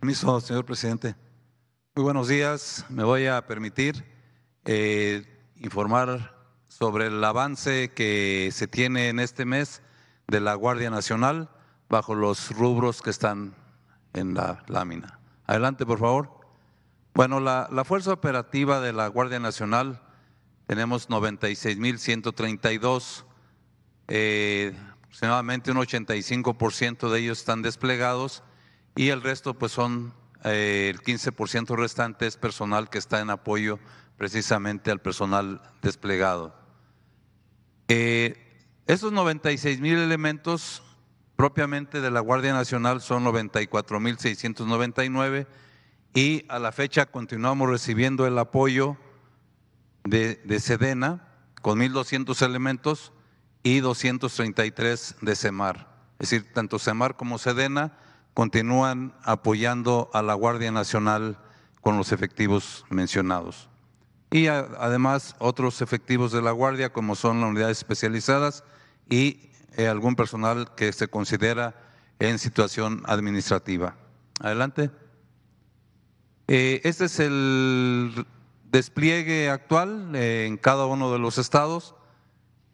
Permiso, señor presidente. Muy buenos días. Me voy a permitir eh, informar sobre el avance que se tiene en este mes de la Guardia Nacional bajo los rubros que están en la lámina. Adelante, por favor. Bueno, la, fuerza operativa de la Guardia Nacional tenemos 96.132, eh, aproximadamente un 85% de ellos están desplegados y el resto pues son eh, el 15% restante es personal que está en apoyo precisamente al personal desplegado. Eh, esos 96 mil elementos propiamente de la Guardia Nacional son 94 mil 699 y a la fecha continuamos recibiendo el apoyo de, de Sedena con 1.200 elementos y 233 de CEMAR. Es decir, tanto CEMAR como Sedena continúan apoyando a la Guardia Nacional con los efectivos mencionados. Y además otros efectivos de la Guardia como son las unidades especializadas y eh, algún personal que se considera en situación administrativa. Adelante. Eh, este es el despliegue actual eh, en cada uno de los estados.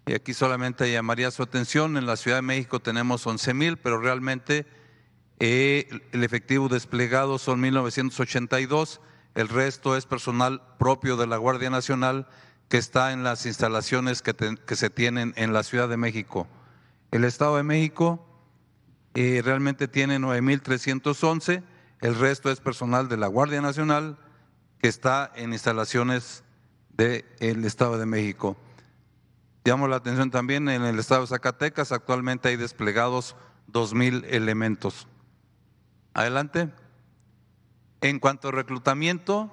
Y aquí solamente llamaría su atención, en la Ciudad de México tenemos 11 mil, pero realmente eh, el efectivo desplegado son 1982, el resto es personal propio de la Guardia Nacional que está en las instalaciones que, se tienen en la Ciudad de México. El Estado de México eh, realmente tiene 9.311, el resto es personal de la Guardia Nacional que está en instalaciones del Estado de México. Llamo la atención también en el Estado de Zacatecas, actualmente hay desplegados 2.000 elementos. Adelante. En cuanto a reclutamiento,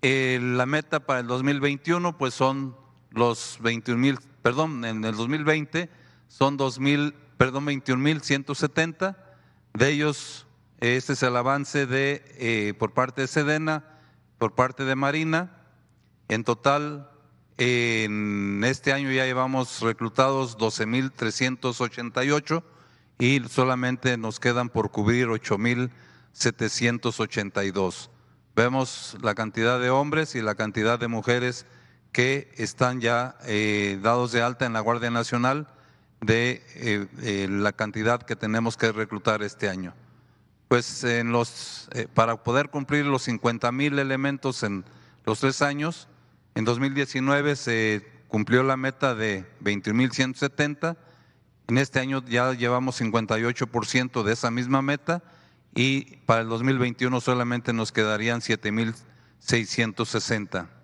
eh, la meta para el 2021 pues son los 21 mil, perdón, en el 2020 son 2 mil, perdón, 21 mil 170. De ellos, este es el avance de eh, por parte de Sedena, por parte de Marina. En total, en este año ya llevamos reclutados 12 mil 388 y solamente nos quedan por cubrir 8.782. Vemos la cantidad de hombres y la cantidad de mujeres que están ya eh, dados de alta en la Guardia Nacional de eh, eh, la cantidad que tenemos que reclutar este año. Pues en los, para poder cumplir los 50 mil elementos en los tres años, en 2019 se cumplió la meta de 21.170 en este año ya llevamos 58% de esa misma meta y para el 2021 solamente nos quedarían 7.660.